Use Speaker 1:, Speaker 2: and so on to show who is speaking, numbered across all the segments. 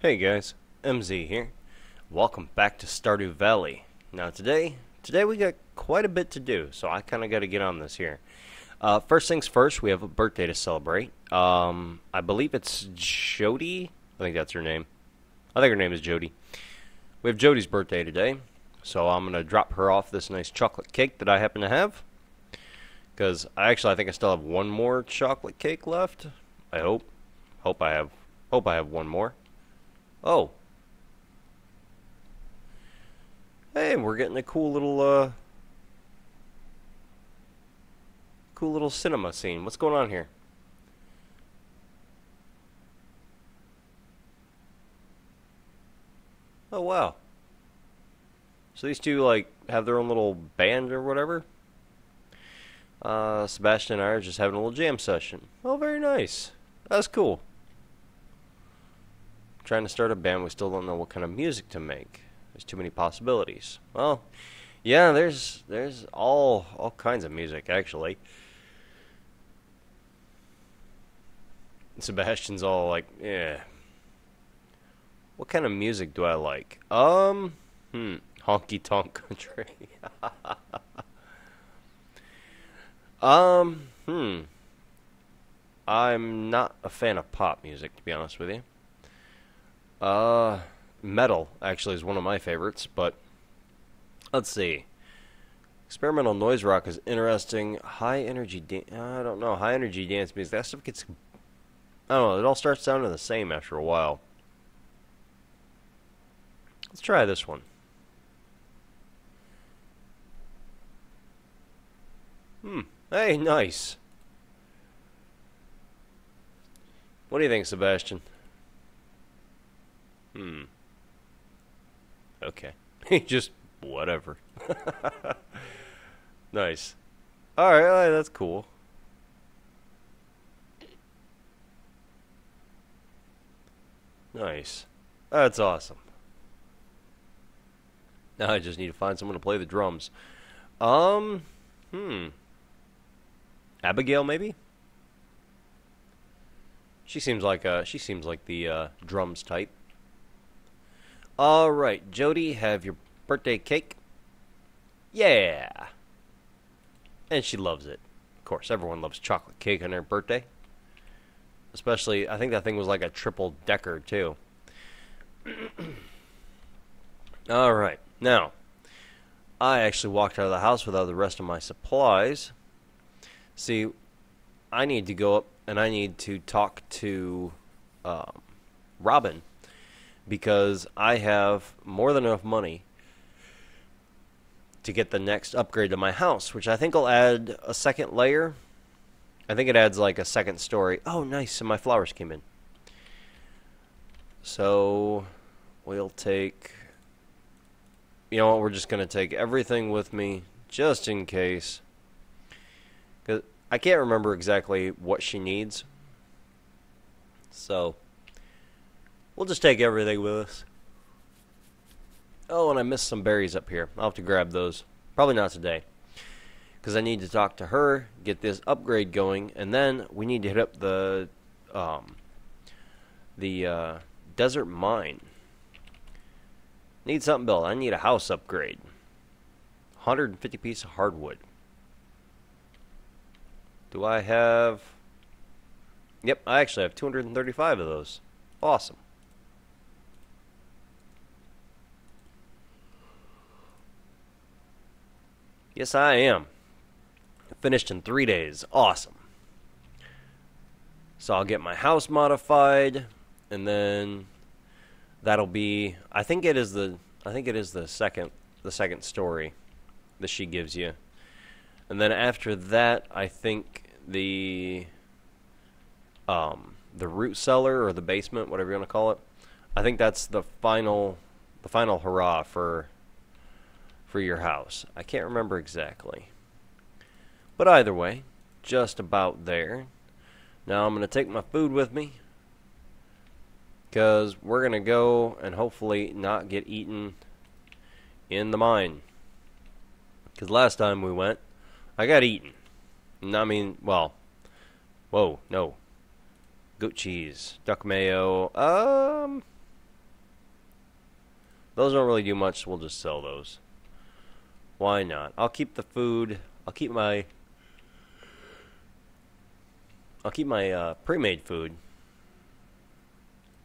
Speaker 1: Hey guys, MZ here. Welcome back to Stardew Valley. Now today, today we got quite a bit to do, so I kind of got to get on this here. Uh, first things first, we have a birthday to celebrate. Um, I believe it's Jodi. I think that's her name. I think her name is Jodi. We have Jodi's birthday today, so I'm gonna drop her off this nice chocolate cake that I happen to have. Because I actually, I think I still have one more chocolate cake left. I hope. Hope I have. Hope I have one more. Oh. Hey, we're getting a cool little, uh... Cool little cinema scene. What's going on here? Oh, wow. So these two, like, have their own little band or whatever? Uh, Sebastian and I are just having a little jam session. Oh, very nice. That's cool trying to start a band, we still don't know what kind of music to make. There's too many possibilities. Well, yeah, there's there's all all kinds of music actually. Sebastian's all like, yeah. What kind of music do I like? Um, hmm, honky tonk country. um, hmm. I'm not a fan of pop music, to be honest with you. Uh, metal actually is one of my favorites, but let's see. Experimental noise rock is interesting. High energy, da- I don't know. High energy dance music. That stuff gets, I don't know. It all starts sounding the same after a while. Let's try this one. Hmm. Hey, nice. What do you think, Sebastian? Hmm. Okay. Just whatever. nice. Alright, right, that's cool. Nice. That's awesome. Now I just need to find someone to play the drums. Um, hmm. Abigail, maybe? She seems like uh, she seems like the uh, drums type. All right, Jodi, have your birthday cake. Yeah. And she loves it. Of course, everyone loves chocolate cake on their birthday. Especially, I think that thing was like a triple decker, too. All right. Now, I actually walked out of the house without the rest of my supplies. See, I need to go up and I need to talk to um, Robin because I have more than enough money to get the next upgrade to my house, which I think will add a second layer. I think it adds like a second story. Oh, nice. And my flowers came in. So we'll take. You know what? We're just going to take everything with me just in case. Because I can't remember exactly what she needs. So. We'll just take everything with us. Oh, and I missed some berries up here. I'll have to grab those. Probably not today. Because I need to talk to her, get this upgrade going, and then we need to hit up the um, the uh, desert mine. Need something built. I need a house upgrade. 150 pieces of hardwood. Do I have... Yep, I actually have 235 of those. Awesome. Yes, I am. Finished in three days. Awesome. So I'll get my house modified, and then that'll be. I think it is the. I think it is the second. The second story that she gives you, and then after that, I think the. Um, the root cellar or the basement, whatever you want to call it. I think that's the final. The final hurrah for for your house. I can't remember exactly. But either way, just about there. Now I'm going to take my food with me because we're going to go and hopefully not get eaten in the mine. Because last time we went, I got eaten. And I mean, well, whoa, no. Goat cheese, duck mayo, um, Those don't really do much, so we'll just sell those. Why not? I'll keep the food. I'll keep my... I'll keep my uh, pre-made food.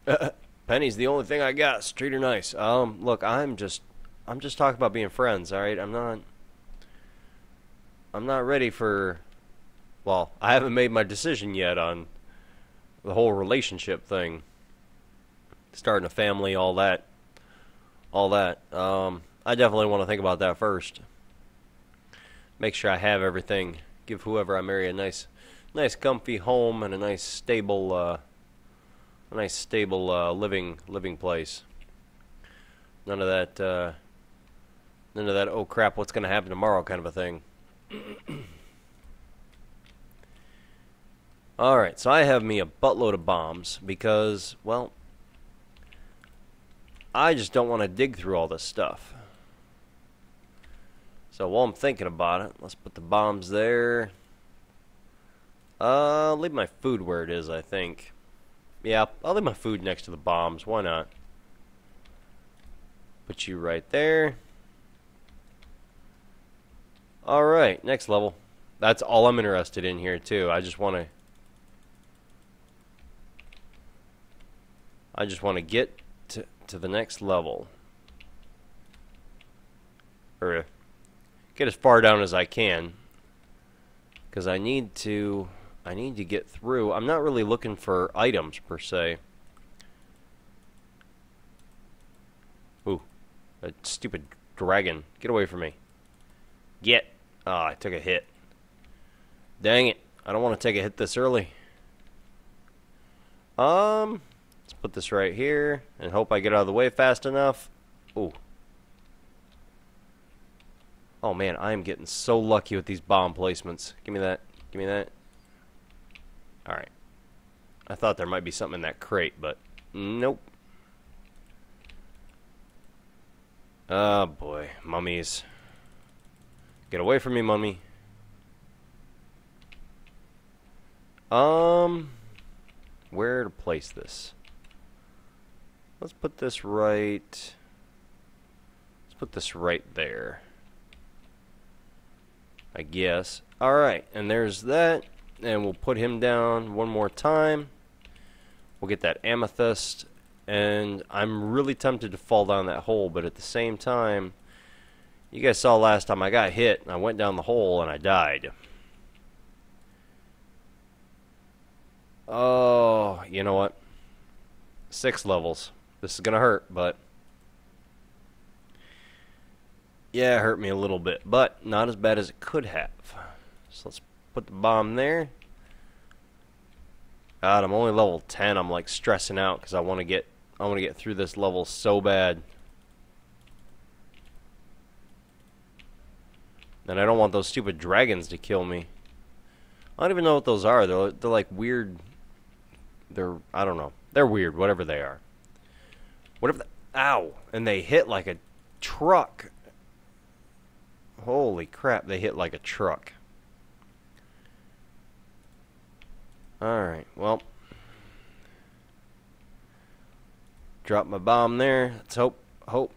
Speaker 1: Penny's the only thing I got. Treat her nice. Um, look, I'm just, I'm just talking about being friends. All right, I'm not. I'm not ready for. Well, I haven't made my decision yet on the whole relationship thing. Starting a family, all that, all that. Um, I definitely want to think about that first. Make sure I have everything. Give whoever I marry a nice, nice, comfy home and a nice, stable. Uh, a nice stable uh, living living place. None of that uh, none of that oh crap what's going to happen tomorrow kind of a thing. All right, so I have me a buttload of bombs because well I just don't want to dig through all this stuff. So while I'm thinking about it, let's put the bombs there. Uh, leave my food where it is, I think. Yeah, I'll leave my food next to the bombs. Why not? Put you right there. Alright, next level. That's all I'm interested in here, too. I just want to... I just want to get to, the next level. Or get as far down as I can. Because I need to... I need to get through. I'm not really looking for items per se. Ooh, a stupid dragon. Get away from me. Get. Ah, oh, I took a hit. Dang it. I don't want to take a hit this early. Um, let's put this right here and hope I get out of the way fast enough. Ooh. Oh man, I am getting so lucky with these bomb placements. Give me that. Give me that. Alright. I thought there might be something in that crate, but nope. Oh boy, mummies. Get away from me, mummy. Um, where to place this? Let's put this right. Let's put this right there. I guess. Alright, and there's that and we'll put him down one more time. We'll get that amethyst, and I'm really tempted to fall down that hole, but at the same time, you guys saw last time I got hit, and I went down the hole, and I died. Oh, you know what? Six levels. This is going to hurt, but... Yeah, it hurt me a little bit, but not as bad as it could have. So let's Put the bomb there. God, I'm only level 10. I'm like stressing out because I want to get I want to get through this level so bad. And I don't want those stupid dragons to kill me. I don't even know what those are. They're they're like weird. They're I don't know. They're weird. Whatever they are. Whatever. The, ow! And they hit like a truck. Holy crap! They hit like a truck. Alright, well. Drop my bomb there. Let's hope. Hope.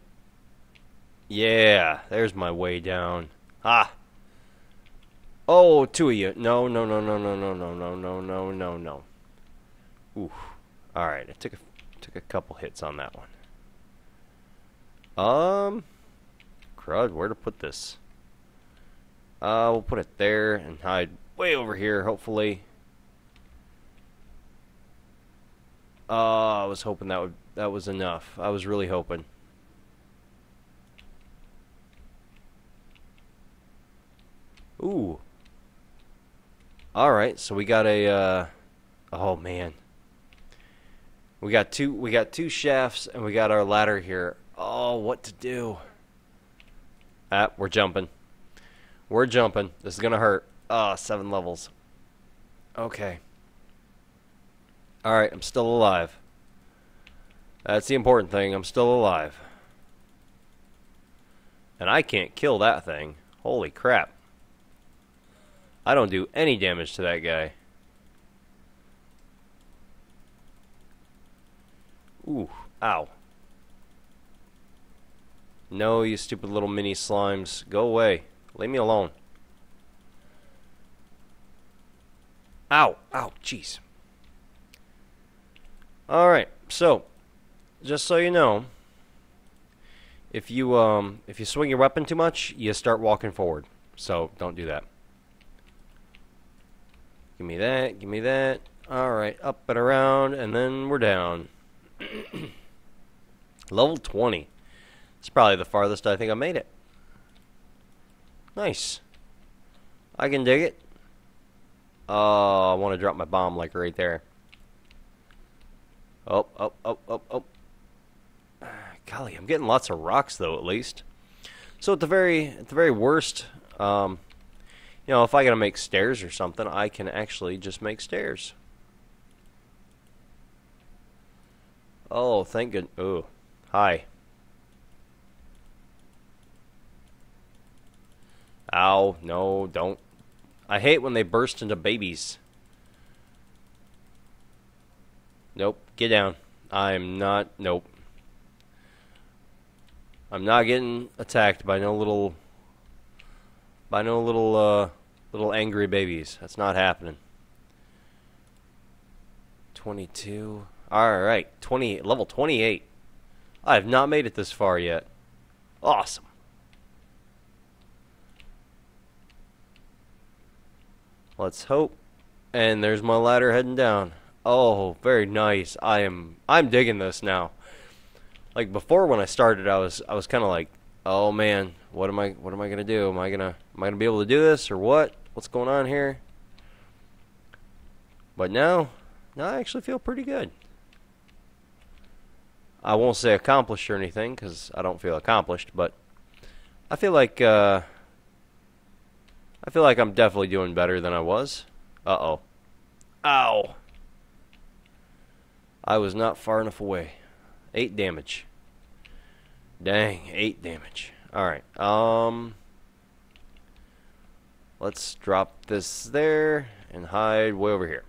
Speaker 1: Yeah, there's my way down. Ah. Oh, two of you. No, no, no, no, no, no, no, no, no, no, no, no. Oof. Alright, I took a, took a couple hits on that one. Um, crud, where to put this? Uh, we'll put it there and hide way over here, hopefully. Oh, I was hoping that would that was enough. I was really hoping. Ooh. All right, so we got a. Uh, oh man. We got two. We got two shafts, and we got our ladder here. Oh, what to do? Ah, we're jumping. We're jumping. This is gonna hurt. Ah, oh, seven levels. Okay. Alright, I'm still alive. That's the important thing. I'm still alive. And I can't kill that thing. Holy crap. I don't do any damage to that guy. Ooh, ow. No, you stupid little mini slimes. Go away. Leave me alone. Ow. Ow. Jeez. Alright, so, just so you know, if you, um, if you swing your weapon too much, you start walking forward. So, don't do that. Give me that, give me that. Alright, up and around, and then we're down. Level 20. It's probably the farthest I think I made it. Nice. I can dig it. Oh, I want to drop my bomb like right there. Oh, oh, oh, oh, oh. Golly, I'm getting lots of rocks though, at least. So at the very, at the very worst, um, you know, if I gotta make stairs or something, I can actually just make stairs. Oh, thank good. Oh, hi. Ow, no, don't. I hate when they burst into babies. Nope, get down. I'm not, nope. I'm not getting attacked by no little, by no little, uh, little angry babies. That's not happening. 22. Alright, 20, level 28. I have not made it this far yet. Awesome. Let's hope. And there's my ladder heading down. Oh, very nice. I am I'm digging this now. Like before when I started I was I was kind of like, "Oh man, what am I what am I going to do? Am I going to am I going to be able to do this or what? What's going on here?" But now, now I actually feel pretty good. I won't say accomplished or anything cuz I don't feel accomplished, but I feel like uh I feel like I'm definitely doing better than I was. Uh-oh. Ow. I was not far enough away. 8 damage. Dang, 8 damage. Alright, um... Let's drop this there and hide way over here.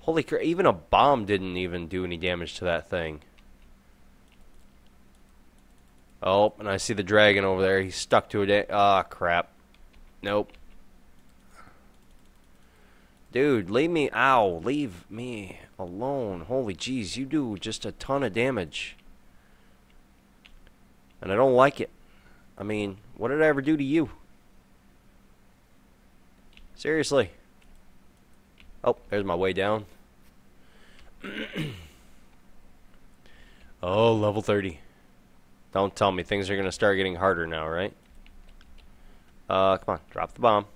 Speaker 1: Holy crap, even a bomb didn't even do any damage to that thing. Oh, and I see the dragon over there. He's stuck to a... Ah, oh, crap. Nope. Dude, leave me... Ow, leave me alone. Holy jeez, you do just a ton of damage. And I don't like it. I mean, what did I ever do to you? Seriously. Oh, there's my way down. oh, level 30. Don't tell me things are going to start getting harder now, right? Uh, come on, drop the bomb.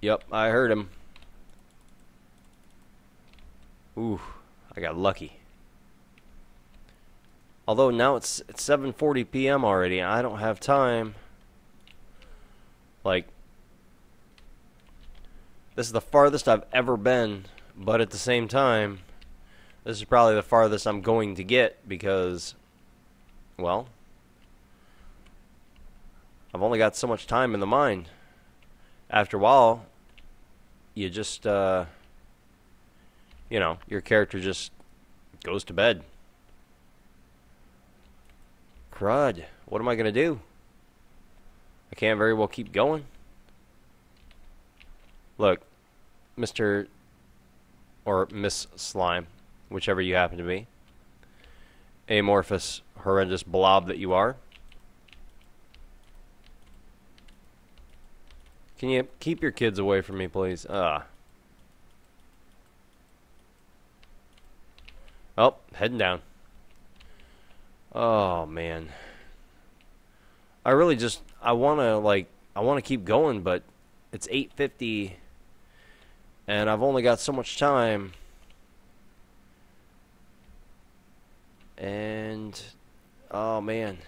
Speaker 1: Yep, I heard him. Ooh, I got lucky. Although now it's it's 7:40 p.m. already, I don't have time. Like this is the farthest I've ever been but at the same time, this is probably the farthest I'm going to get because, well, I've only got so much time in the mind. After a while, you just, uh, you know, your character just goes to bed. Crud. What am I going to do? I can't very well keep going. Look, Mr or Miss Slime, whichever you happen to be. Amorphous, horrendous blob that you are. Can you keep your kids away from me, please? Ah. Oh, heading down. Oh, man. I really just, I want to, like, I want to keep going, but it's 850 and I've only got so much time. And oh man.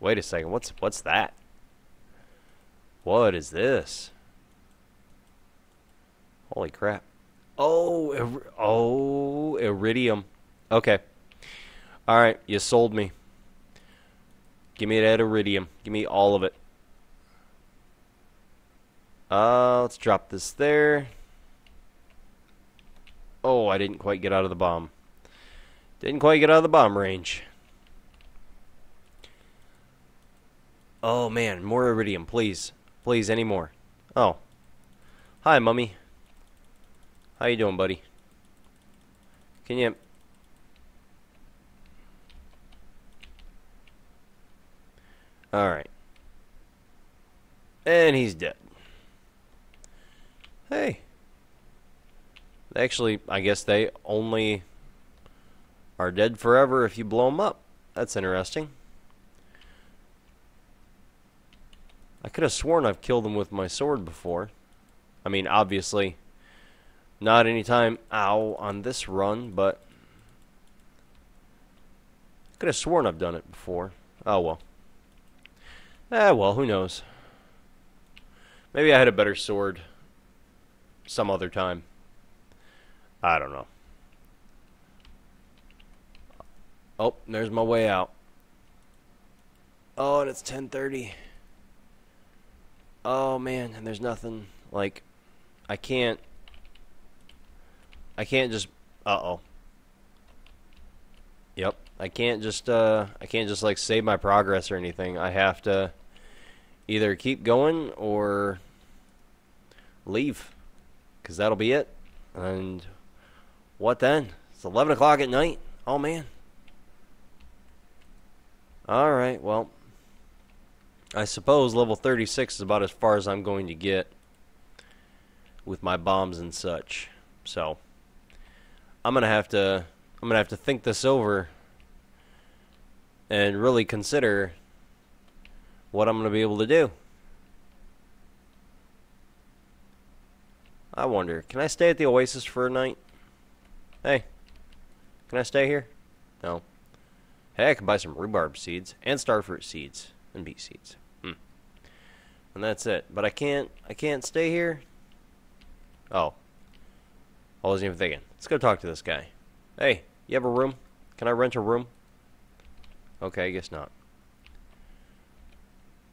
Speaker 1: Wait a second. What's what's that? What is this? Holy crap. Oh, ir- oh, iridium. Okay. All right, you sold me. Give me that iridium. Give me all of it. Uh, let's drop this there. Oh, I didn't quite get out of the bomb. Didn't quite get out of the bomb range. Oh man, more iridium, please. Please, any more. Oh. Hi, mummy. How you doing, buddy? Can you... Alright. And he's dead. Hey. Actually, I guess they only are dead forever if you blow them up. That's interesting. I could have sworn I've killed them with my sword before. I mean, obviously, not any time, ow, on this run, but I could have sworn I've done it before. Oh, well. Ah, well, who knows. Maybe I had a better sword some other time. I don't know. Oh, there's my way out. Oh, and it's 10:30. Oh man, and there's nothing like I can't I can't just uh-oh. Yep. I can't just uh I can't just like save my progress or anything. I have to either keep going or leave. Cause that'll be it. And what then? It's eleven o'clock at night. Oh man. Alright, well I suppose level 36 is about as far as I'm going to get with my bombs and such. So I'm gonna have to I'm gonna have to think this over and really consider what I'm gonna be able to do. I wonder, can I stay at the Oasis for a night? Hey, can I stay here? No. Hey, I can buy some rhubarb seeds and starfruit seeds and beet seeds. Hmm. And that's it. But I can't. I can't stay here. Oh, I wasn't even thinking. Let's go talk to this guy. Hey, you have a room? Can I rent a room? Okay, I guess not.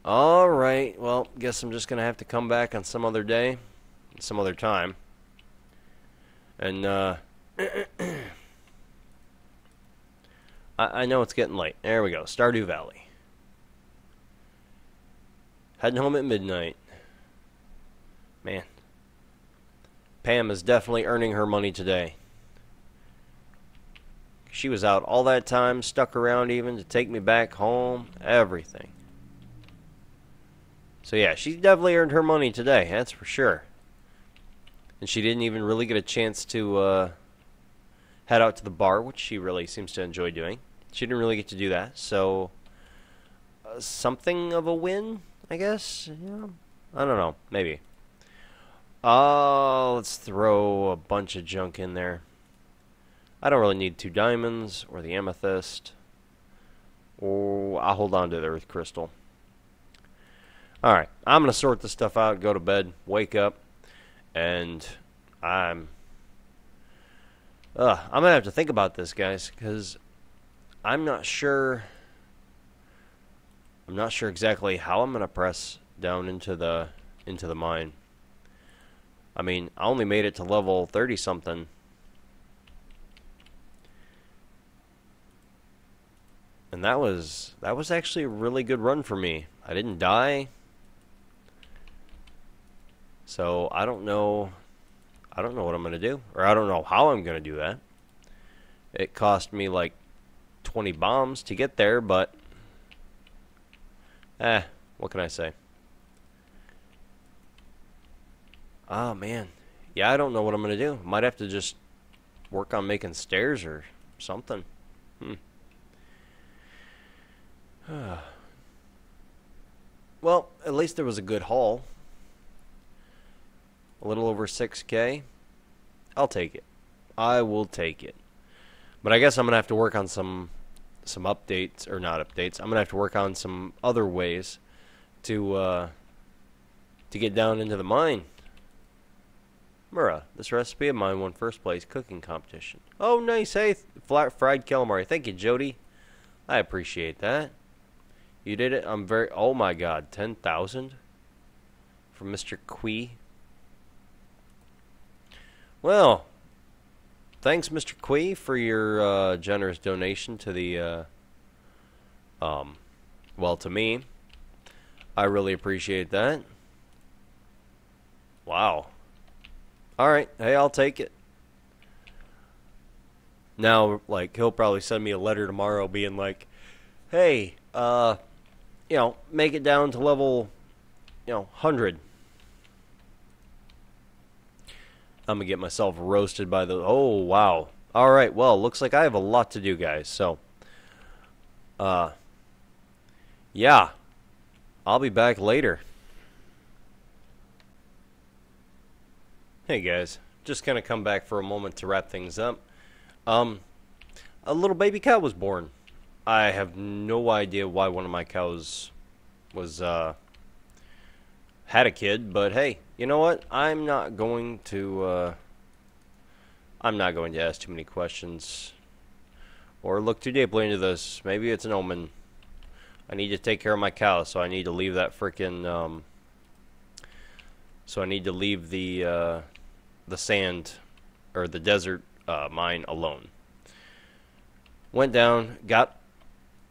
Speaker 1: Alright, well, guess I'm just going to have to come back on some other day, some other time. And, uh, I, I know it's getting late. There we go, Stardew Valley. Heading home at midnight. Man, Pam is definitely earning her money today. She was out all that time, stuck around even to take me back home, everything. So yeah, she definitely earned her money today, that's for sure. And she didn't even really get a chance to uh, head out to the bar, which she really seems to enjoy doing. She didn't really get to do that, so uh, something of a win, I guess. Yeah, I don't know, maybe. Uh, let's throw a bunch of junk in there. I don't really need two diamonds or the amethyst. Oh, I'll hold on to the earth crystal. Alright, I'm going to sort this stuff out, go to bed, wake up, and I'm... Uh, I'm to have to think about this, guys, because I'm not sure... I'm not sure exactly how I'm going to press down into the into the mine. I mean, I only made it to level 30 something. And that was that was actually a really good run for me. I didn't die. So, I don't know I don't know what I'm going to do or I don't know how I'm going to do that. It cost me like 20 bombs to get there, but eh, what can I say? Oh man. Yeah, I don't know what I'm gonna do. Might have to just work on making stairs or something. Hmm. well, at least there was a good haul. A little over 6k. I'll take it. I will take it. But I guess I'm gonna have to work on some some updates or not updates. I'm gonna have to work on some other ways to uh, to get down into the mine. Mura, this recipe of mine won first place cooking competition. Oh, nice. Hey, fried calamari. Thank you, Jodi. I appreciate that. You did it. I'm very. Oh my God, ten thousand from Mr. Qi. Well, thanks, Mr. Qi, for your uh, generous donation to the, uh, um, well, to me. I really appreciate that. Wow. All right. Hey, I'll take it. Now, like, he'll probably send me a letter tomorrow being like, hey, uh, you know, make it down to level, you know, 100. I'm to get myself roasted by the. Oh, wow. All right. Well, looks like I have a lot to do, guys. So, uh, yeah. I'll be back later. Hey, guys. Just kind of come back for a moment to wrap things up. Um, a little baby cow was born. I have no idea why one of my cows was uh, had a kid, but hey, you know what? I'm not going to uh, I'm not going to ask too many questions or look too deeply into this. Maybe it's an omen. I need to take care of my cow, so I need to leave that freaking um, so I need to leave the uh, the sand or the desert uh, mine alone. Went down, got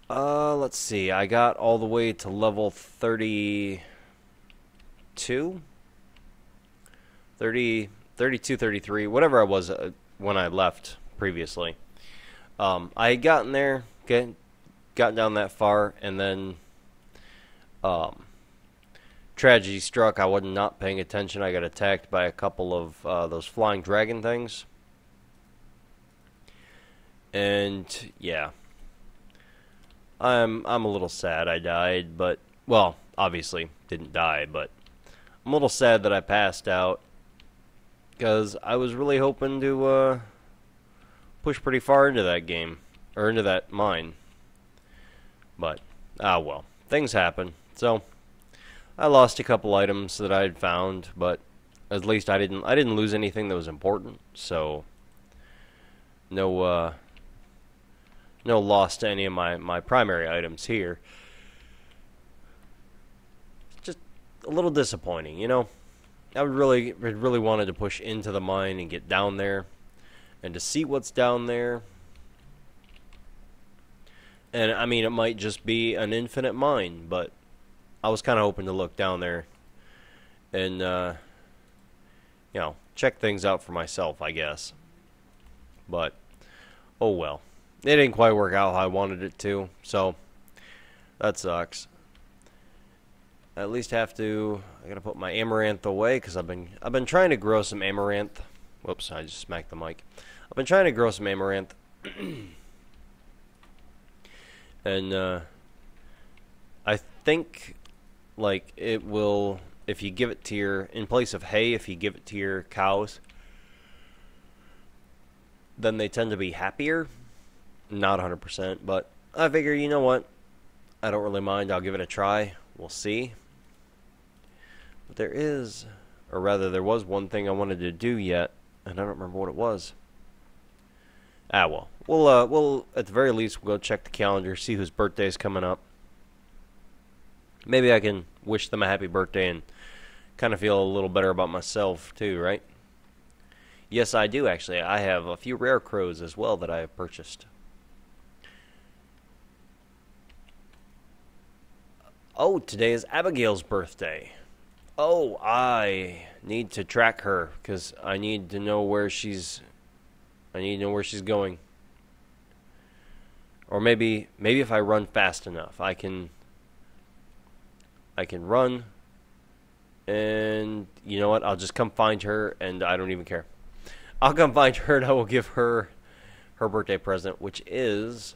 Speaker 1: uh, let's see. I got all the way to level 32. 30, 32, 33, whatever I was uh, when I left previously. Um, I had gotten there, get, gotten down that far, and then um, tragedy struck. I was not paying attention. I got attacked by a couple of uh, those flying dragon things. And yeah, I'm I'm a little sad I died, but well, obviously didn't die, but I'm a little sad that I passed out because I was really hoping to uh, push pretty far into that game or into that mine. But ah well, things happen. So I lost a couple items that I had found, but at least I didn't I didn't lose anything that was important. So no uh, no loss to any of my, my primary items here. Just a little disappointing, you know. I really really wanted to push into the mine and get down there and to see what's down there. And I mean it might just be an infinite mine, but I was kind of hoping to look down there and uh, you know, check things out for myself, I guess. But oh well it didn't quite work out how I wanted it to, so that sucks. At least have to. I gotta put my amaranth away because I've been I've been trying to grow some amaranth. Whoops! I just smacked the mic. I've been trying to grow some amaranth, and uh, I think like it will if you give it to your in place of hay if you give it to your cows then they tend to be happier not 100%, but I figure, you know what? I don't really mind. I'll give it a try. We'll see. But there is, or rather, there was one thing I wanted to do yet, and I don't remember what it was. Ah, well. We'll, uh, we'll, at the very least, we'll go check the calendar, see whose birthday is coming up. Maybe I can wish them a happy birthday and kind of feel a little better about myself, too, right? Yes, I do, actually. I have a few Rarecrows as well that I have purchased. Oh, today is Abigail's birthday. Oh, I need to track her because I need to know where she's. I need to know where she's going. Or maybe, maybe if I run fast enough, I can. I can run. And you know what? I'll just come find her, and I don't even care. I'll come find her, and I will give her her birthday present, which is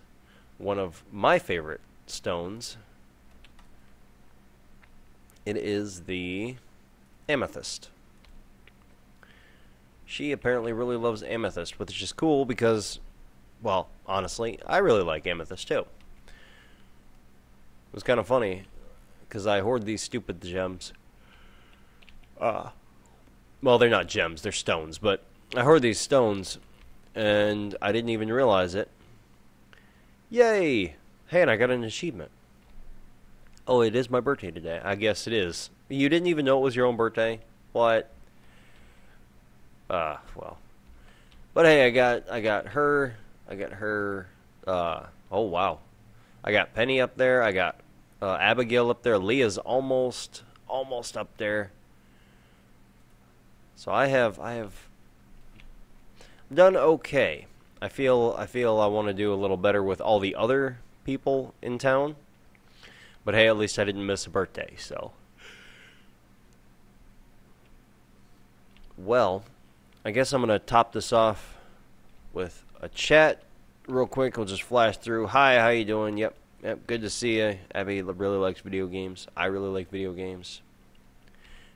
Speaker 1: one of my favorite stones it is the amethyst. She apparently really loves amethyst, which is cool because, well, honestly, I really like amethyst too. It was kind of funny because I hoard these stupid gems. Uh, well, they're not gems, they're stones, but I hoard these stones and I didn't even realize it. Yay! Hey, and I got an achievement. Oh, it is my birthday today. I guess it is. You didn't even know it was your own birthday? What? Uh, well. But hey, I got I got her. I got her. Uh, oh wow, I got Penny up there. I got uh, Abigail up there. Leah's almost almost up there. So I have I have done okay. I feel I feel I want to do a little better with all the other people in town. But hey, at least I didn't miss a birthday, so Well, I guess I'm going to top this off with a chat real quick. We'll just flash through. Hi, how you doing? Yep. Yep, good to see you. Abby really likes video games. I really like video games.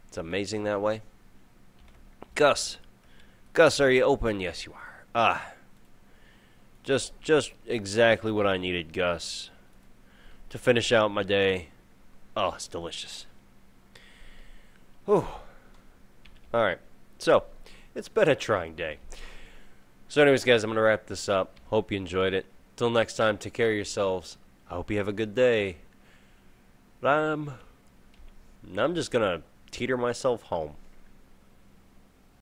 Speaker 1: It's amazing that way. Gus. Gus, are you open? Yes, you are. Ah. Just just exactly what I needed, Gus. To finish out my day. Oh, it's delicious. Whew. Alright. So, it's been a trying day. So, anyways, guys, I'm going to wrap this up. Hope you enjoyed it. Till next time, take care of yourselves. I hope you have a good day. But I'm, I'm just going to teeter myself home.